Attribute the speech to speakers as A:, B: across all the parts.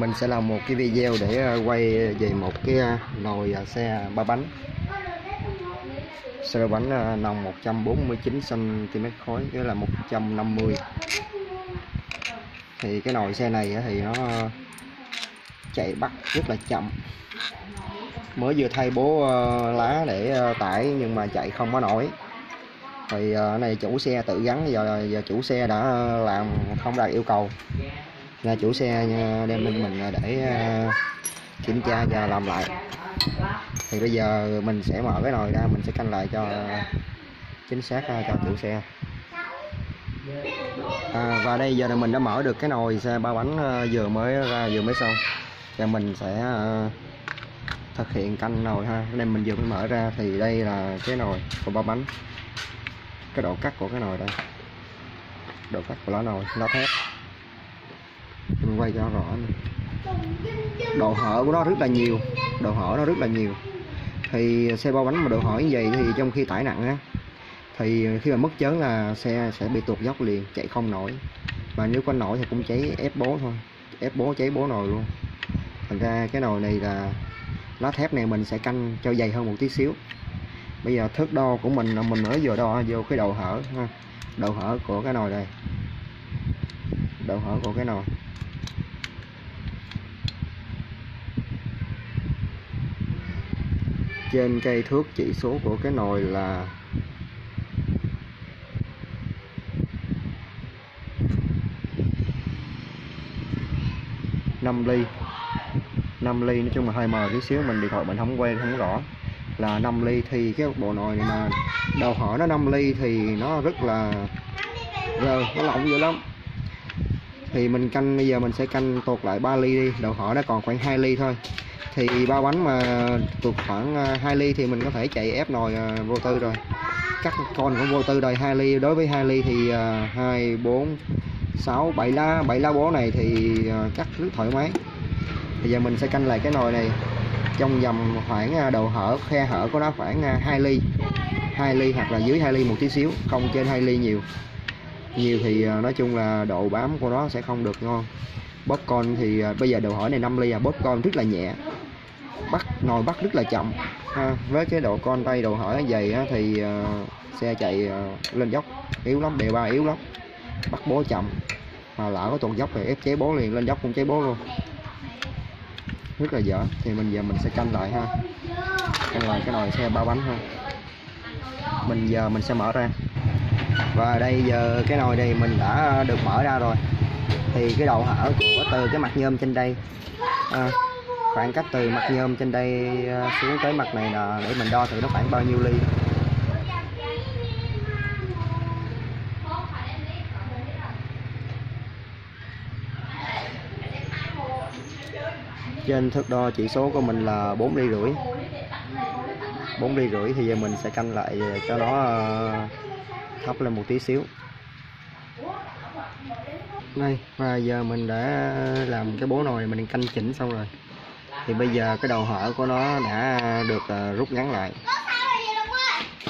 A: mình sẽ làm một cái video để ờ, quay về một cái ờ, nồi ờ, xe ba bánh. Xe ba bánh nòng 149 cm khối nghĩa là 150 thì cái nồi xe này thì nó chạy bắt rất là chậm. Mới vừa thay bố lá để tải nhưng mà chạy không có nổi. Thì này chủ xe tự gắn, giờ giờ chủ xe đã làm không đạt yêu cầu là chủ xe đem lên mình à, để à, kiểm tra và làm lại. Thì bây giờ mình sẽ mở cái nồi ra mình sẽ canh lại cho chính xác à, cho chủ xe. À, và đây giờ là mình đã mở được cái nồi xe ba bánh vừa mới ra vừa mới xong. Và mình sẽ thực hiện canh nồi ha. Nên mình vừa mới mở ra thì đây là cái nồi của ba bánh. Cái độ cắt của cái nồi đây. Độ cắt của lá nồi lá thép quay cho rõ này. độ hở của nó rất là nhiều. Độ hở nó rất là nhiều. Thì xe ba bánh mà độ hở như vậy thì trong khi tải nặng á, thì khi mà mất chớn là xe sẽ bị tuột dốc liền, chạy không nổi. Mà nếu có nổi thì cũng cháy ép bố thôi. Ép bố cháy bố nồi luôn. Thành ra cái nồi này là lá thép này mình sẽ canh cho dày hơn một tí xíu. Bây giờ thước đo của mình là mình mới vừa đo vô cái đầu hở ha. Đầu hở của cái nồi đây đầu hở của cái nồi. Trên cây thước chỉ số của cái nồi là năm ly. 5 ly, nói chung là hơi mờ tí xíu, mình điện thoại mình không quay không rõ là 5 ly thì cái bộ nồi này mà đầu hỏi nó 5 ly thì nó rất là rờ, nó lỏng dữ lắm. Thì mình canh, bây giờ mình sẽ canh tột lại 3 ly đi đầu hỏi nó còn khoảng 2 ly thôi thì ba bánh mà tụt khoảng à, 2 ly thì mình có thể chạy ép nồi à, vô tư rồi. Cắt con cũng vô tư đây 2 ly, đối với 2 ly thì 2 4 6 7 lá 7 lá bố này thì à, cắt rất thoải mái. Bây giờ mình sẽ canh lại cái nồi này. Trong vòng khoảng đầu hở, khe hở của nó khoảng 2 ly. 2 ly hoặc là dưới 2 ly một tí xíu, không trên 2 ly nhiều. Nhiều thì nói chung là độ bám của nó sẽ không được ngon. Bóp con thì bây giờ đầu hỏi này 5 ly à bóp con rất là nhẹ bắt nồi bắt rất là chậm. Ha. với cái độ con tay đầu hỏi dày á, thì uh, xe chạy uh, lên dốc. Yếu lắm đề ba yếu lắm. Bắt bố chậm. Mà lỡ có tuần dốc thì ép cháy bố liền lên dốc cũng cháy bố luôn. Rất là dở. Thì mình giờ mình sẽ canh lại ha. Canh lại cái nồi xe ba bánh ha. Mình giờ mình sẽ mở ra. Và đây giờ cái nồi này mình đã được mở ra rồi. Thì cái đầu hở của từ cái mặt nhôm trên đây. À, khoảng cách từ mặt nhôm trên đây ờ, xuống tới mặt này là để mình đo thử nó khoảng bao nhiêu ly. Trên thước đo chỉ số của mình là 4 ly rưỡi. 4 ly rưỡi thì giờ mình sẽ canh lại ờ, cho nó ờ, thấp lên một tí xíu. Đây, và giờ mình đã làm cái bố nồi mình canh chỉnh xong rồi thì bây giờ cái đầu hở của nó đã được ờ, rút ngắn lại.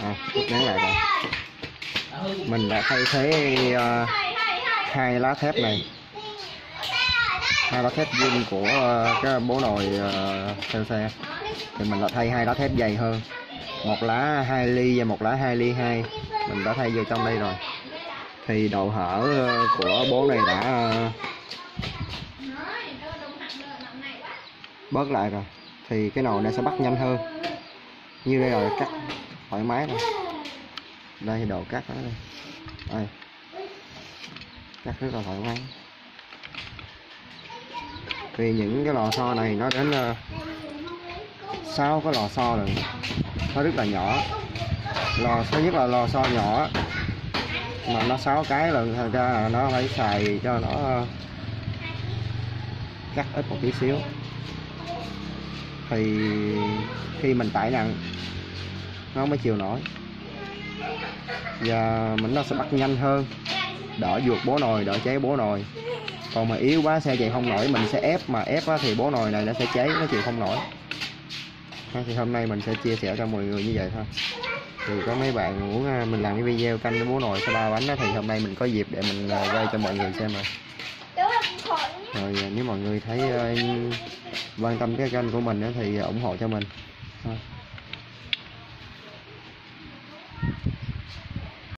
A: À, rút ngắn lại rồi. mình đã thay thế ờ, hai lá thép này. Hai lá thép zin của ờ, cái bố nồi ờ, theo xe. Thì mình đã thay hai lá thép dày hơn. Một lá 2 ly và một lá 2 ly 2 mình đã thay vô trong đây rồi. Thì độ hở của bố này đã bớt lại rồi, thì cái nồi này sẽ bắt nhanh hơn. Như đây rồi, cắt thoải mái rồi. Đây, đồ cắt đó đây đây. Cắt rất là thoải mái. Vì những cái lò xo này nó đến ờ, sáu cái lò xo rồi. Nó rất là nhỏ. Lò, thứ nhất là lò xo nhỏ. Mà nó sáu cái lần thành ra là nó phải xài cho nó ờ, cắt ít một tí xíu thì khi mình tải nặng nó mới chịu nổi. Và mình nó sẽ bắt nhanh hơn đỡ vượt bố nồi đỡ cháy bố nồi. Còn mà yếu quá xe chạy không nổi mình sẽ ép mà ép á, thì bố nồi này nó sẽ cháy nó chịu không nổi. Thì hôm nay mình sẽ chia sẻ cho mọi người như vậy thôi. Thì có mấy bạn muốn à, mình làm cái video canh cái bố nồi xe ba bánh đó thì hôm nay mình có dịp để mình à, quay cho mọi người xem rồi rồi à, nếu mọi người thấy à, quan tâm cái kênh của mình thì ủng hộ cho mình.